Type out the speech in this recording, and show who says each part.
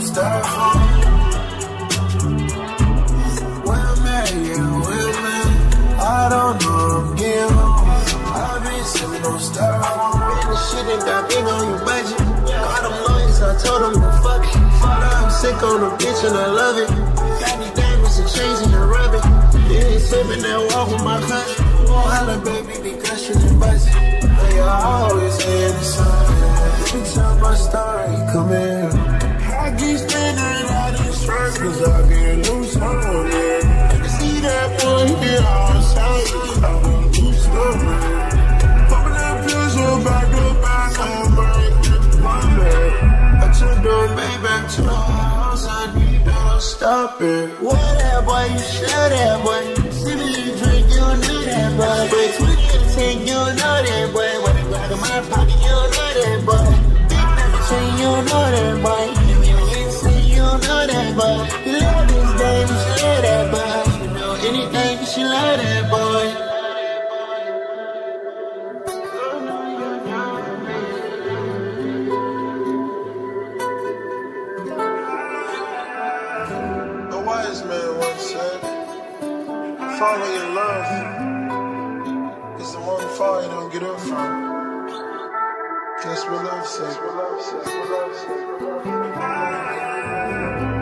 Speaker 1: I'm I'm at, I don't know I'm getting shit got big on your budget. Got them lawyers, I told them to fuck it. I'm sick on the bitch and I love it. Got me and and rubbing. Sipping that with my. Holla, baby, because you just buzzing. They are always in the sun. Every time I start, you come in. Stop it. What that boy, you show that boy. See me drink, you know that boy. But 20 to 10, you know that boy. this
Speaker 2: man once said, follow your love. is the one far you don't get up from. That's what love says. That's what love says. What love says. What love says.